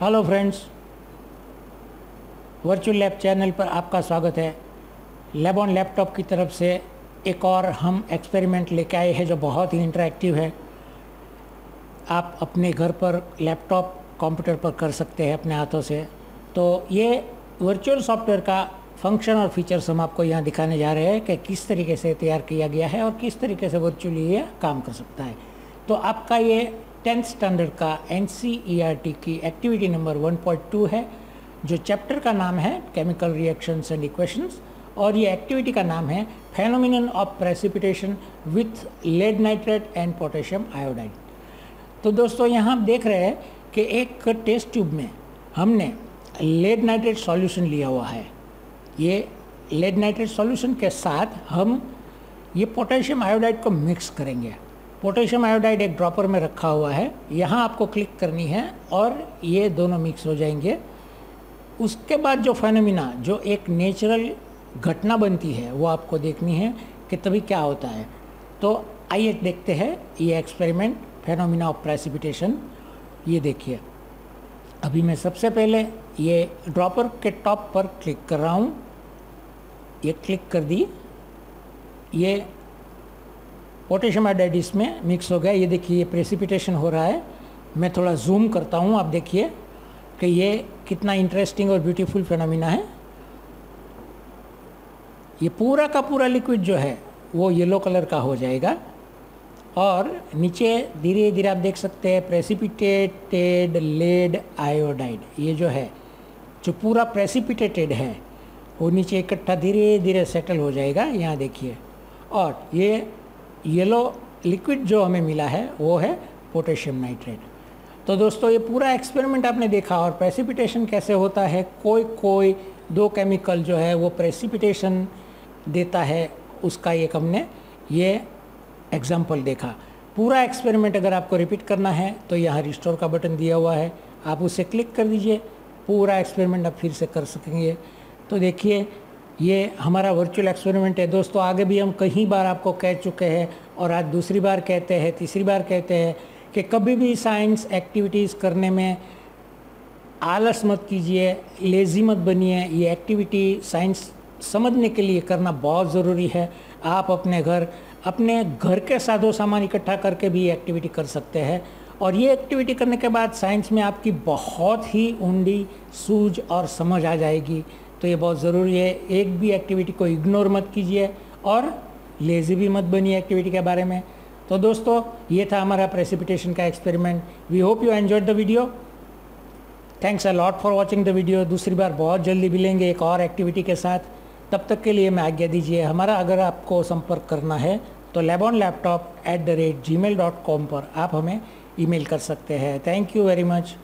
Hello friends virtual lab channel पर आपका स्वागत है। लैब ऑन लैपटॉप की तरफ़ से एक और हम एक्सपेरिमेंट लेके आए हैं जो बहुत ही इंटरेक्टिव है। आप अपने घर पर लैपटॉप कंप्यूटर पर कर सकते हैं अपने हाथों से। तो ये वर्चुअल सॉफ्टवेयर का फ़ंक्शन और फीचर्स हम आपको यहाँ दिखाने जा रहे हैं कि किस तरीके से तैयार किया गया है और किस तरीके से वर्चुअली ये काम कर सकता है। तो आपका ये टेंथ स्टैंडर्ड का एनसीईआरटी की एक्टिविटी नंबर 1.2 है, जो चैप्टर का नाम है केमिकल रिएक्शंस एंड इक्वेशंस और ये एक्टिविटी का नाम है phenomenon of precipitation with lead nitrate and potassium iodide तो दोस्तों, यहाँ आप देख रहे हैं कि एक टेस्ट ट्यूब में हमने लेड नाइट्रेट सॉल्यूशन लिया हुआ है। ये लेड नाइट्रेट सॉल्यूशन के साथ हम ये पोटेशियम आयोडाइड को मिक्स करेंगे। पोटेशियम आयोडाइड एक ड्रॉपर में रखा हुआ है। यहाँ आपको क्लिक करनी है और ये दोनों मिक्स हो जाएँगे। उसके बाद जो फेनोमिना जो एक नेचुरल घटना बनती है, वो आपको देखनी है कि तभी क्या होता है। तो आइए देखते हैं ये एक्सपेरिमेंट फेनोमिना ऑफ़ प्रेसिपिटेशन ये देखिए। अभी मैं सबसे पहले ये ड्रॉपर के टॉप पर क्लिक कर रहा हूँ। ये क्लिक कर दी। ये पोटेशियम आयोडाइड इसमें मिक्स हो गया। ये देखिए, ये प्रेसिपिटेशन हो रहा है। मैं थोड़ा जूम करता हूँ, आप देखिए कि ये कितना इंटरेस्टिंग और ब्यूटीफुल फेनोमिना है। ये पूरा का पूरा लिक्विड जो है, वो येलो कलर का हो जाएगा। और नीचे धीरे धीरे आप देख सकते हैं प्रेसिपिटेटेड लेड आयोडाइड ये जो है, जो पूरा प्रेसिपिटेटेड है, वो नीचे इकट्ठा धीरे धीरे सेटल हो जाएगा। यहाँ देखिए, और ये येलो लिक्विड जो हमें मिला है, वो है पोटेशियम नाइट्रेट तो दोस्तों, ये पूरा एक्सपेरिमेंट आपने देखा और प्रेसिपिटेशन कैसे होता है? कोई कोई, दो केमिकल जो है, वो प्रेसिपिटेशन देता है, उसका एक हमने ये एग्ज़ाम्पल देखा. पूरा एक्सपेरिमेंट अगर आपको रिपीट करना है तो यहाँ रिस्टोर का बटन दिया हुआ है. आप उसे क्लिक कर दीजिए, पूरा एक्सपेरिमेंट आप फिर से कर सकेंगे. तो देखिए ये हमारा वर्चुअल एक्सपेरिमेंट है। दोस्तों, आगे भी हम कई बार आपको कह चुके हैं और आज दूसरी बार कहते हैं, तीसरी बार कहते हैं कि कभी भी साइंस एक्टिविटीज़ करने में आलस मत कीजिए लेज़ी मत बनिए। ये एक्टिविटी साइंस समझने के लिए करना बहुत ज़रूरी है। आप अपने घर अपने घर के साधो सामान इकट्ठा करके भी एक्टिविटी कर सकते हैं। और ये एक्टिविटी करने के बाद साइंस में आपकी बहुत ही ऊंडी सूझ और समझ आ जाएगी। तो ये बहुत ज़रूरी है। एक भी एक्टिविटी को इग्नोर मत कीजिए और लेज़ी भी मत बनिए एक्टिविटी के बारे में। तो दोस्तों, ये था हमारा प्रेसिपिटेशन का experiment we hope you enjoy the video thanks a lot for watching the video दूसरी बार बहुत जल्दी मिलेंगे एक और एक्टिविटी के साथ। तब तक के लिए मैं आज्ञा दीजिए, हमारा अगर आपको संपर्क करना है तो लेबॉन laptop at the rate Gmail dot com पर आप हमें ईमेल कर सकते हैं। Thank you very much